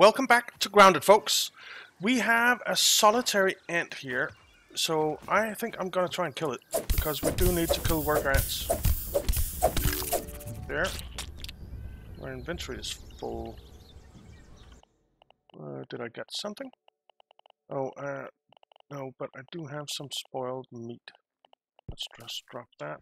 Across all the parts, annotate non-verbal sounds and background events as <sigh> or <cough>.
welcome back to Grounded, folks. We have a solitary ant here, so I think I'm gonna try and kill it, because we do need to kill worker ants. There. My inventory is full. Uh, did I get something? Oh, uh, no, but I do have some spoiled meat. Let's just drop that.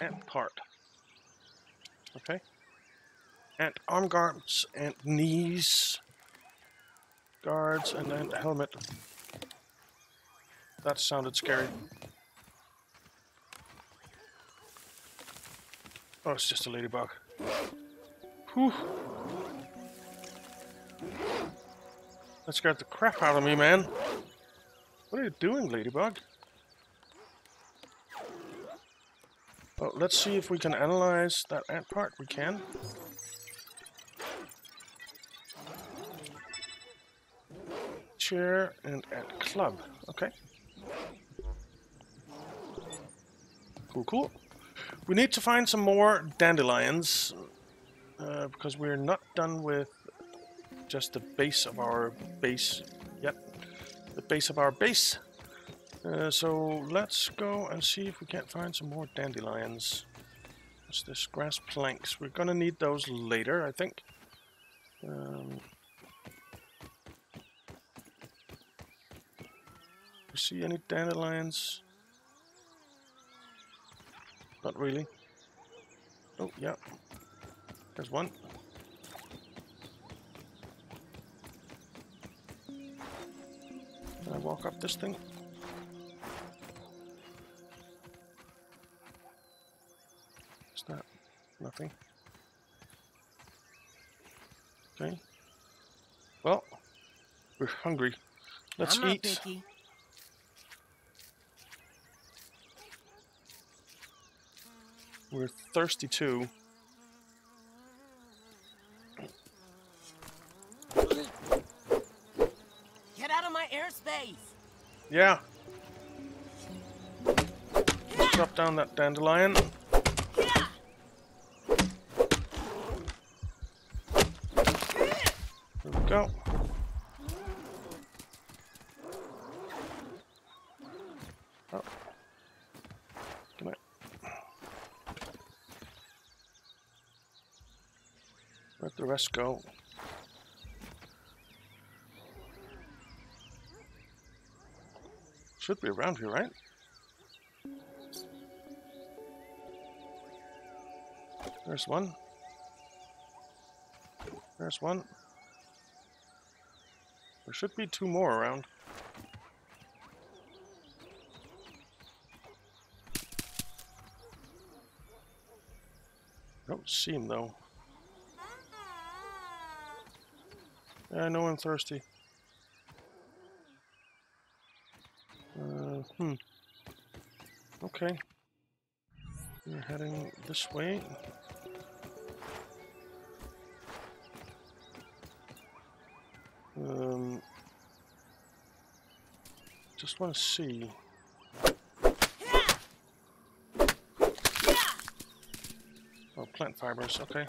Ant part. Okay. And arm guards, and knees, guards, and then helmet. That sounded scary. Oh, it's just a ladybug. Whew. That scared the crap out of me, man. What are you doing, ladybug? Well, let's see if we can analyze that ant part. We can. Chair and ant club. Okay. Cool, cool. We need to find some more dandelions uh, because we're not done with just the base of our base yet. The base of our base. Uh, so let's go and see if we can't find some more dandelions. What's this? Grass planks. We're gonna need those later, I think. Um, you see any dandelions? Not really. Oh, yeah. There's one. Can I walk up this thing? What's that? Nothing. Okay. Well, we're hungry. Let's I'm eat. We're thirsty too. Get out of my airspace. Yeah. Drop down that dandelion. Yeah. There we go. Oh. Come on. Rest go? Should be around here, right? There's one. There's one. There should be two more around. Don't see him though. I know I'm thirsty. Uh, hmm. Okay. We're heading this way. Um, just want to see. Oh, plant fibers, okay.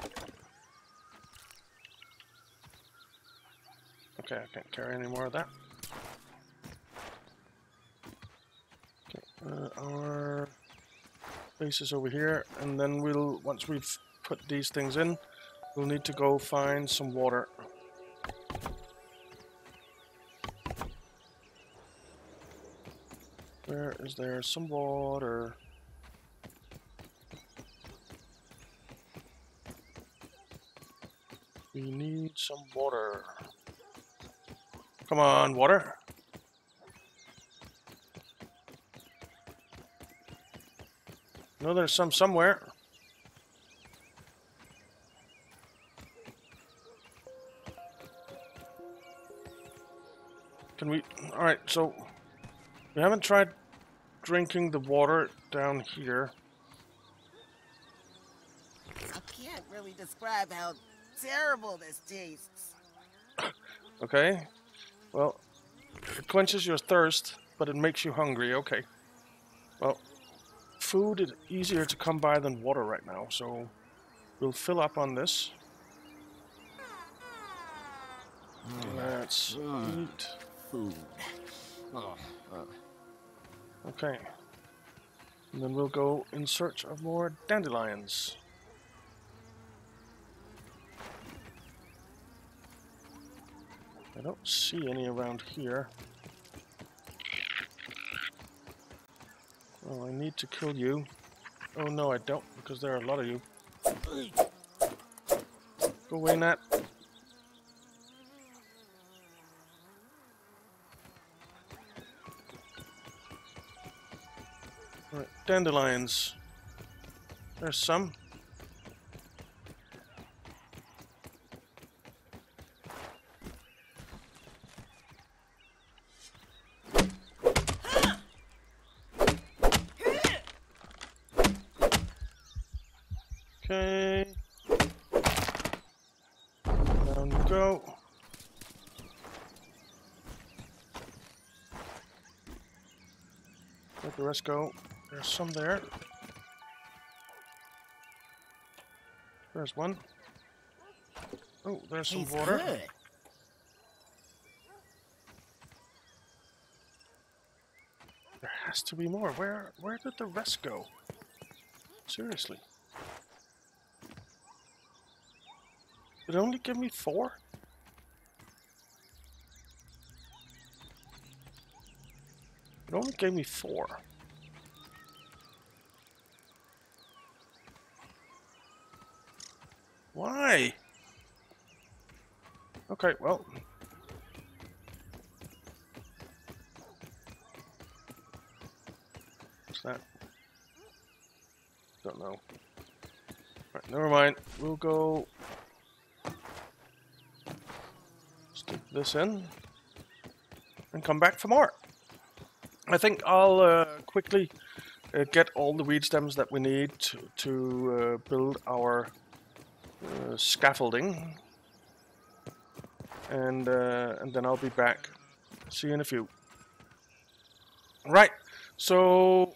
Okay, I can't carry any more of that. Okay, uh, our base is over here, and then we'll, once we've put these things in, we'll need to go find some water. Where is there some water? We need some water. Come on, water. No, there's some somewhere. Can we... Alright, so... We haven't tried drinking the water down here. I can't really describe how terrible this tastes. <coughs> Okay. Well, it quenches your thirst, but it makes you hungry. Okay. Well, food is easier to come by than water right now, so we'll fill up on this. Let's eat. Food. Okay. And then we'll go in search of more dandelions. I don't see any around here. Oh, I need to kill you. Oh no, I don't, because there are a lot of you. Go away, gnat. Dandelions. There's some. Okay. Down you go. Let the go. There's some there. There's one. Oh, there's some tastes water. good. There has to be more. Where where did the rest go? Seriously. It only give me four? It only gave me four. Why? Okay, well. What's that? Don't know. Right, never mind. We'll go stick this in and come back for more. I think I'll uh, quickly uh, get all the weed stems that we need to, to uh, build our uh, scaffolding, and uh, and then I'll be back. See you in a few. Right, so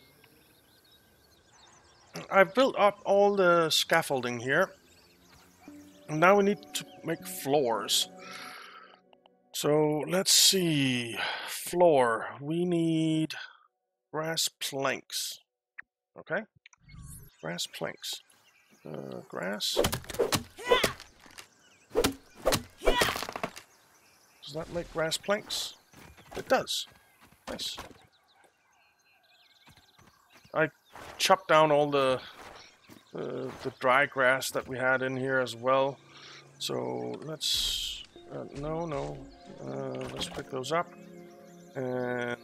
I've built up all the scaffolding here. And now we need to make floors. So let's see. Floor. We need grass planks. Okay? Grass planks. Uh, grass. Does that make grass planks? It does. Nice. I chopped down all the uh, the dry grass that we had in here as well. So let's uh, no no uh, let's pick those up and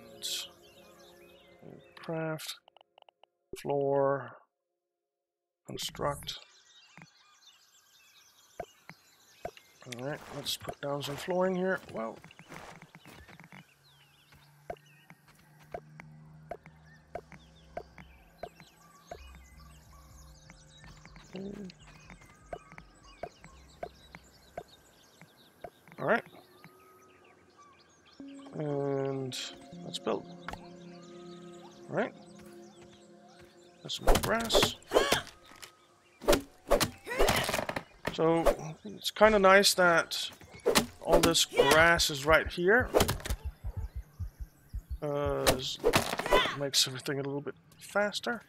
craft floor construct. All right, let's put down some flooring here. Well. All right. And let's build. All right. That's some more grass. So it's kind of nice that all this grass is right here. Uh, makes everything a little bit faster.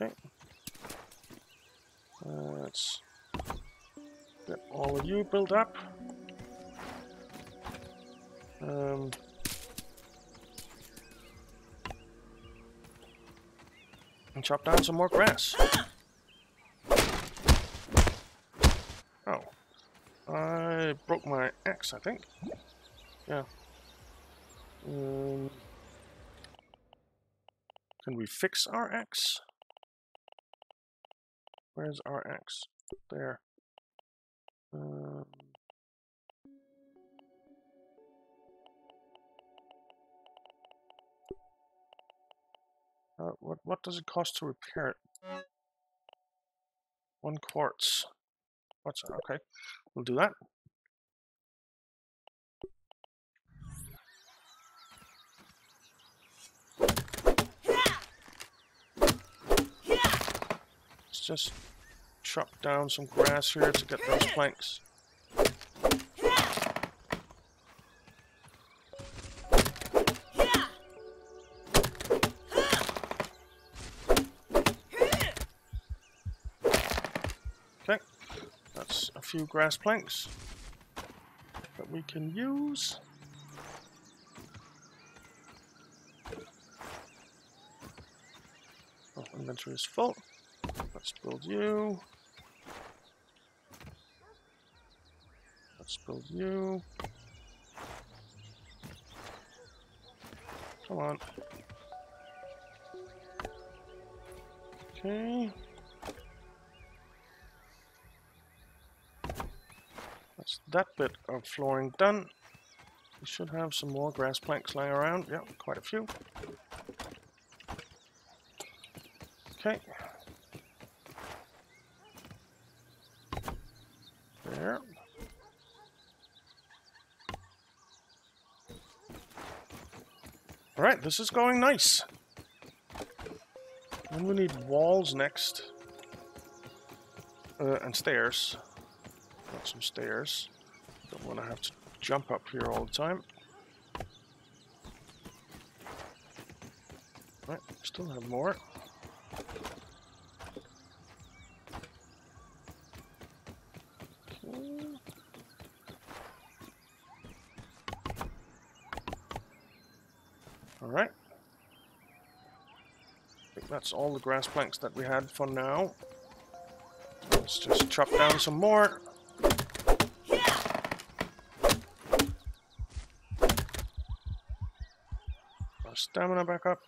Okay. Let's get all of you built up. Um, and chop down some more grass. Oh. I broke my axe, I think. Yeah. Um, can we fix our axe? Where's our axe? There. Um, uh, what what does it cost to repair it? One quartz. What's okay? We'll do that. Let's just chop down some grass here to get those planks. That's a few grass planks that we can use. Oh, inventory is full. Let's build you. Let's build you. Come on. Okay. That bit of flooring done. We should have some more grass planks lying around. Yeah, quite a few. Okay. There. Alright, this is going nice. Then we need walls next. Uh, and stairs. Got some stairs. Don't want to have to jump up here all the time. Right, still have more. Alright. I think that's all the grass planks that we had for now. Let's just chop down some more. Stamina back up.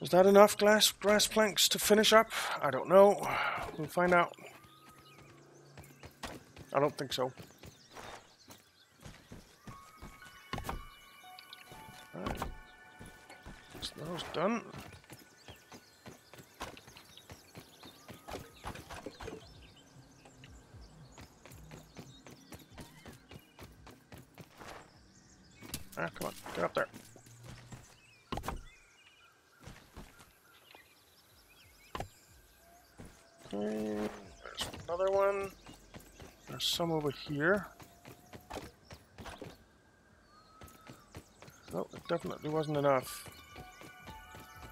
Is that enough glass grass planks to finish up? I don't know. We'll find out. I don't think so. Alright. So those done. Ah, come on, get up there. Okay, there's another one. There's some over here. No, it definitely wasn't enough.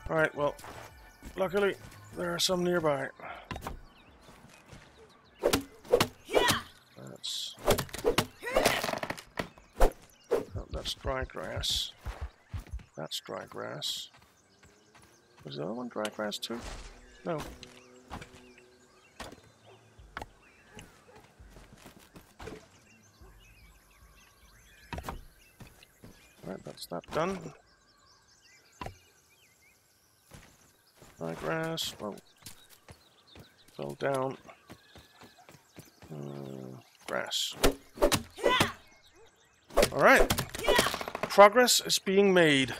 Alright, well, luckily there are some nearby. That's... Oh, that's dry grass. That's dry grass. Was the other one dry grass too? No. That's that done. Dry grass. Whoa. Fell down. Uh, grass. Alright. Progress is being made.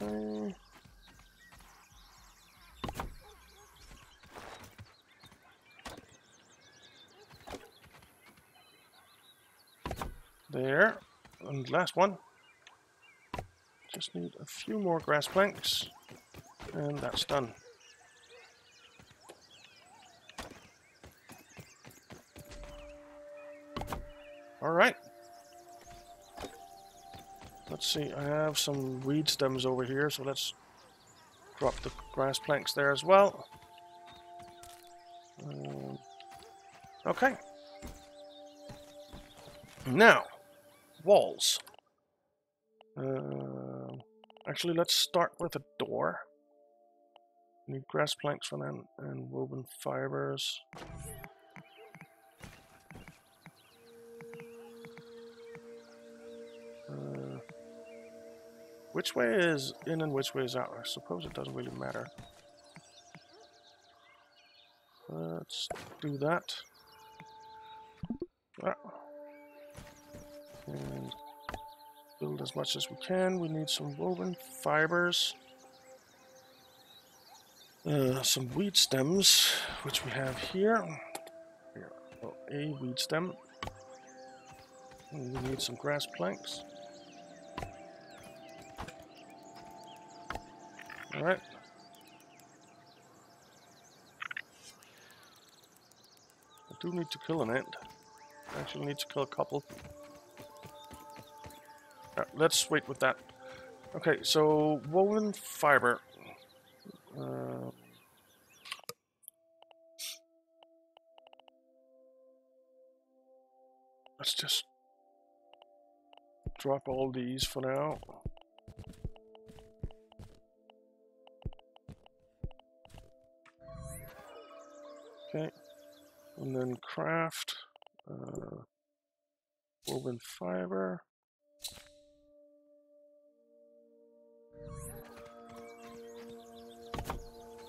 Okay. There. And last one. Just need a few more grass planks. And that's done. Alright. Let's see, I have some weed stems over here, so let's drop the grass planks there as well. Um, okay. Now, walls. Uh, actually, let's start with a door. Need grass planks for that and woven fibers. Uh, which way is in and which way is out? I suppose it doesn't really matter. Let's do that. As much as we can. We need some woven fibers. Uh, some weed stems, which we have here. Here, oh, a weed stem. And we need some grass planks. Alright. I do need to kill an ant. I actually need to kill a couple. Uh, let's wait with that. Okay, so woven fiber. Uh, let's just drop all these for now. Okay, and then craft uh, woven fiber.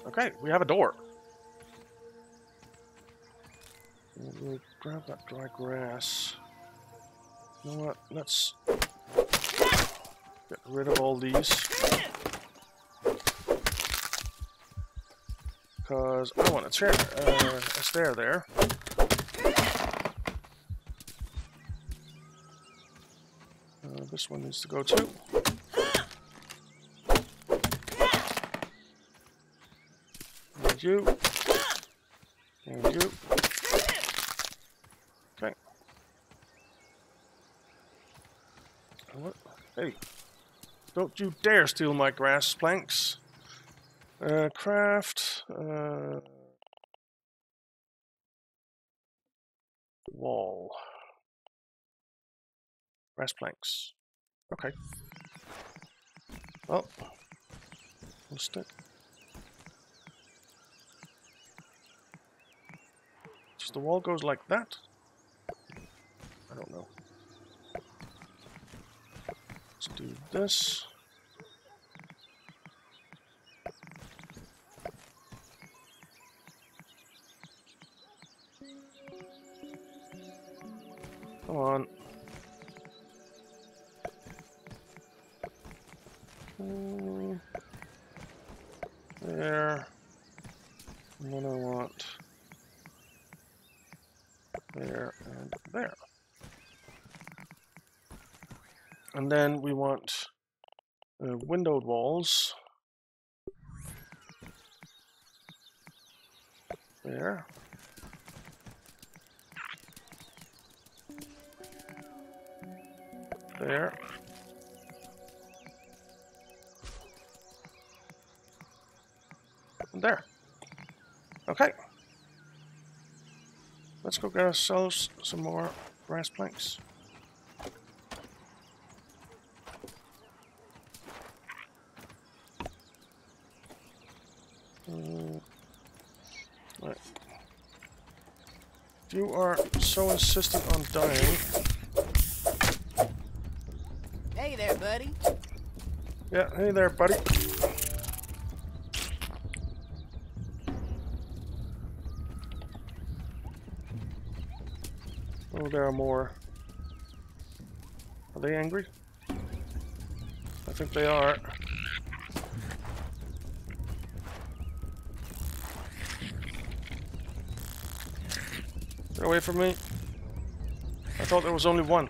Okay, we have a door. We'll grab that dry grass. You know what? Let's get rid of all these. Because I want a chair, uh, a stair there. Uh, this one needs to go too. And you. And you. Okay. What? Hey. Don't you dare steal my grass planks. Uh, craft. Uh, wall. Grass planks. Okay. Oh. stick. The wall goes like that? I don't know. Let's do this. Come on. Mm, There. And then I want there and there. And then we want uh, windowed walls. There. There. And there. Okay. Let's go get ourselves some more grass planks. Mm, Right. If you are so insistent on dying, Hey there, buddy. yeah, hey there, buddy. There are more. Are they angry? I think they are. Get away from me. I thought there was only one.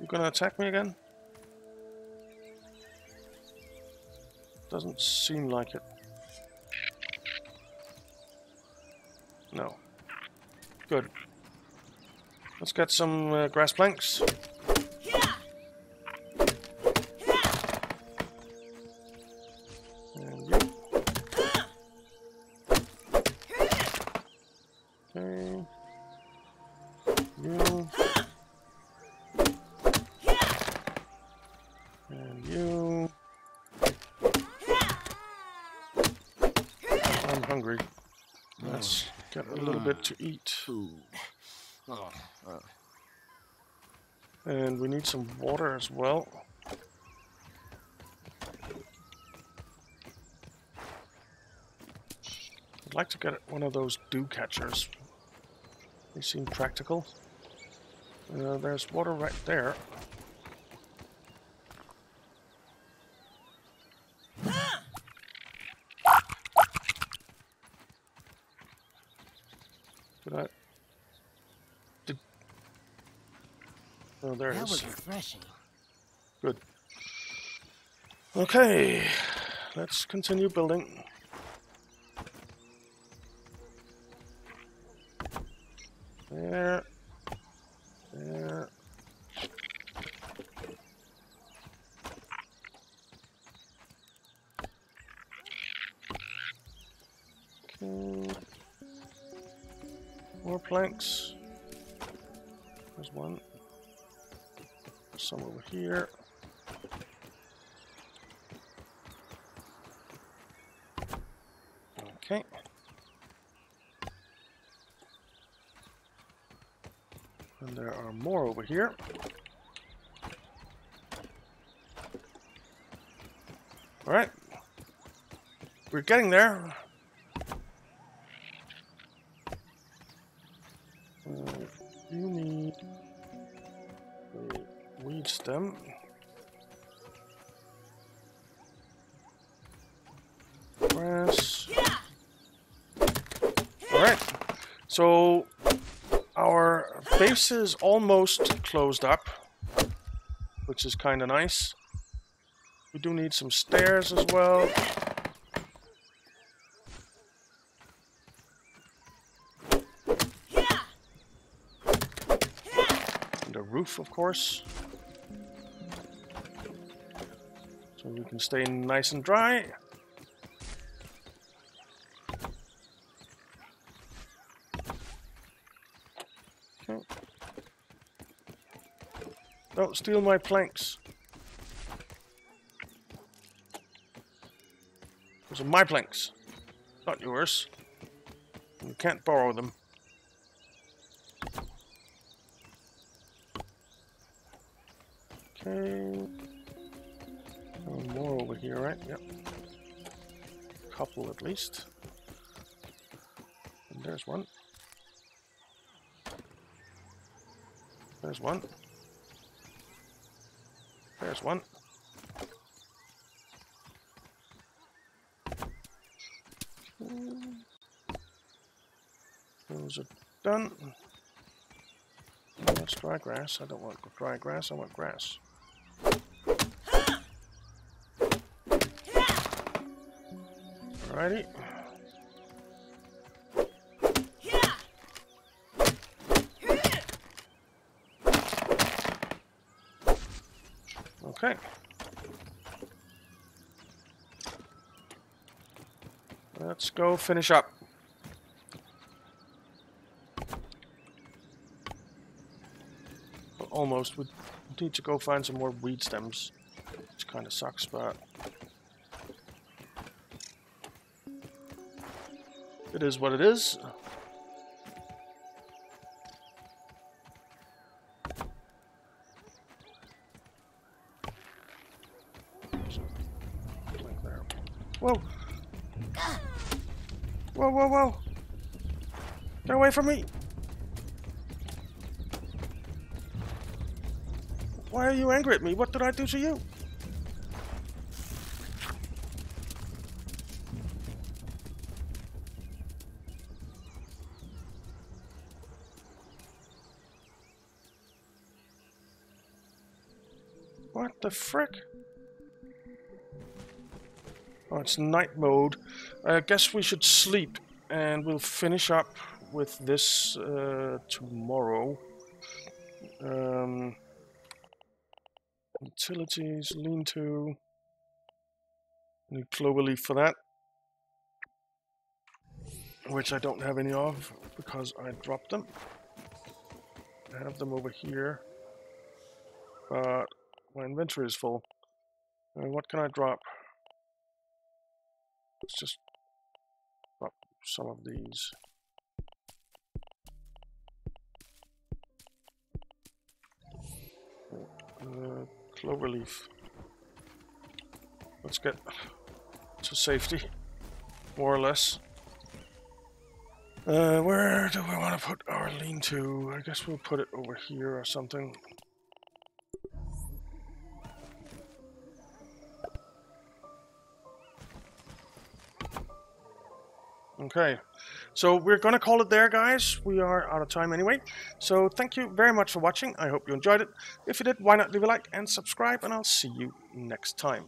You gonna attack me again? Doesn't seem like it. No. Good. Let's get some uh, grass planks. And we need some water as well. I'd like to get one of those dew catchers. They seem practical. Uh, there's water right there. There it That is. was refreshing. Good. Okay, let's continue building. There. There. Okay. More planks. There's one. Some over here. Okay. And there are more over here. Alright. We're getting there. Alright. So our base is almost closed up, which is kind of nice. We do need some stairs as well. And a roof, of course. So we can stay nice and dry. Steal my planks. Those are my planks, not yours. You can't borrow them. Okay. More over here, right? Yep. A Couple at least. And there's one. There's one. There's one. Those are done. That's dry grass. I don't want dry grass. I want grass. Alrighty. Okay. Let's go finish up. Almost. We need to go find some more weed stems. Which kind of sucks, but... It is what it is. From me! Why are you angry at me? What did I do to you? What the frick? Oh, it's night mode. I guess we should sleep, and we'll finish up with this uh, tomorrow. Um, utilities, lean-to. Need cloverleaf for that. Which I don't have any of, because I dropped them. I have them over here. But my inventory is full. Uh, what can I drop? Let's just drop some of these. Uh, cloverleaf. Let's get to safety, more or less. Uh, where do we want to put our lean-to? I guess we'll put it over here or something. Okay, so we're going to call it there, guys. We are out of time anyway. So thank you very much for watching. I hope you enjoyed it. If you did, why not leave a like and subscribe, and I'll see you next time.